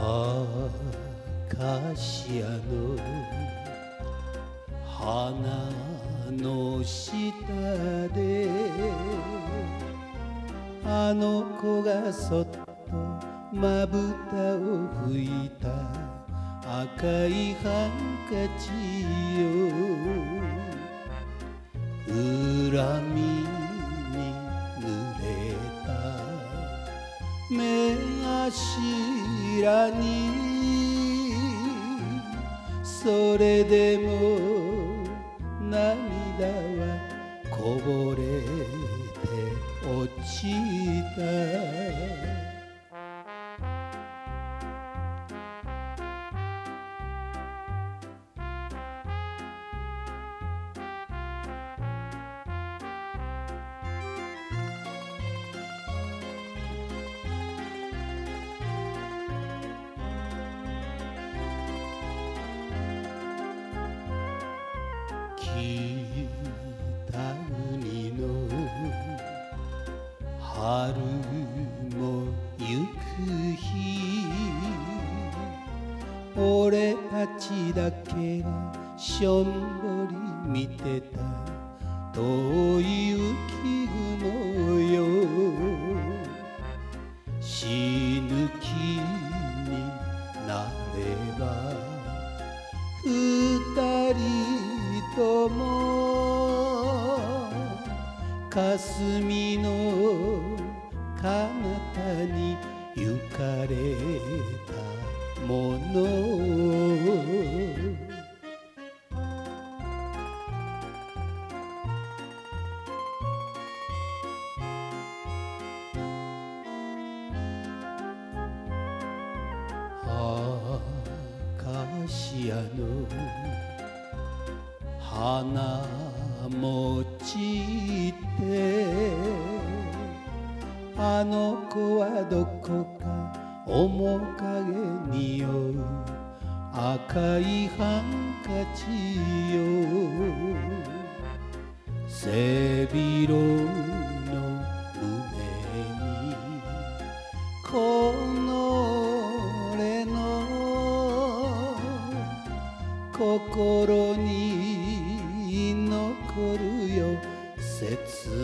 アカシアの花の下であの子がそっとまぶたを拭いた赤いハンカチよ恨目頭に。それでも涙はこぼれ春も行く日俺たちだけがしょんぼり見てた。遠い浮雲よ。死ぬ気になれば。二人とも。霞の彼方に行かれたもの。アカシアの花。も散ってあの子はどこか面影におう。赤いハンカチよ。背広の胸にこの俺の心に残るよ。切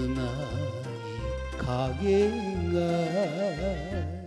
ない影が。